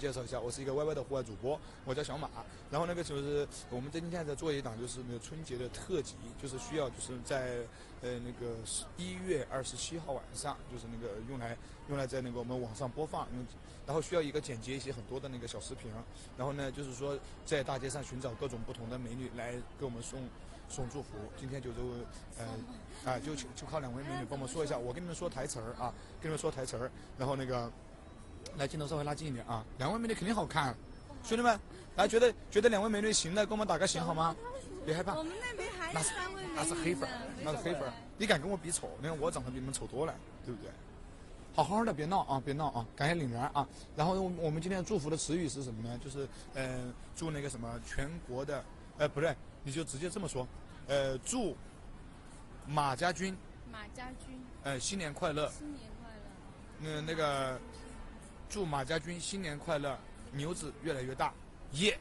介绍一下，我是一个 YY 的户外主播，我叫小马。然后那个就是我们今天在做一档就是那个春节的特辑，就是需要就是在呃那个一月二十七号晚上，就是那个用来用来在那个我们网上播放，用然后需要一个剪辑一些很多的那个小视频。然后呢，就是说在大街上寻找各种不同的美女来给我们送送祝福。今天就都呃啊就就靠两位美女帮我们说一下，我跟你们说台词儿啊，跟你们说台词儿，然后那个。来，镜头稍微拉近一点啊！两位美女肯定好看，兄弟们，来觉得觉得两位美女行的，给我们打个行好吗？别害怕，我们那边还有三位那是黑粉，那是黑粉，你敢跟我比丑？你看我长得比你们丑多了，对不对？好好的，别闹啊，别闹啊！感谢领缘啊！然后我们今天祝福的词语是什么呢？就是呃，祝那个什么全国的，呃，不对，你就直接这么说，呃，祝马家军，马家军，呃，新年快乐，新年快乐，那那个。祝马家军新年快乐，牛子越来越大，耶！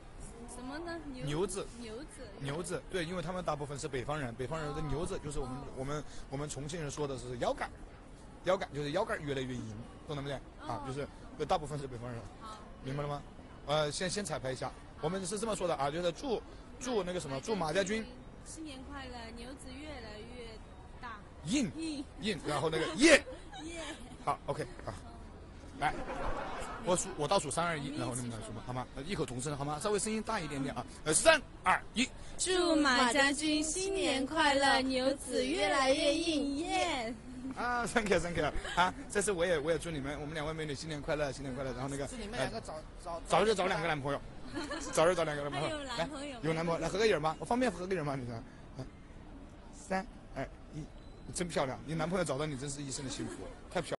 什么呢？牛？子，牛子，牛子，对，因为他们大部分是北方人，北方人的牛子就是我们我们我们重庆人说的是腰杆，腰杆就是腰杆越来越硬，懂了没？得？啊，就是大部分是北方人，明白了吗？呃，先先彩排一下，我们是这么说的啊，就是祝祝那个什么，祝马家军。新年快乐，牛子越来越大，硬硬。硬，然后那个 耶。耶，好，OK 啊。来，我数我倒数三二一，然后你们来数嘛，好吗？异口同声，好吗？稍微声音大一点点啊！呃，三二一，祝马家军新年快乐，牛子越来越硬，耶！啊，thank you，thank you，啊，这次我也我也祝你们，我们两位美女新年快乐，新年快乐！然后那个，祝你们两个早早早日找两个男朋友，早日找两个男朋友，有男朋友，有男朋友，来合个影吗？我方便合个影吗？你说，三二一，真漂亮！你男朋友找到你，真是一生的幸福，太漂。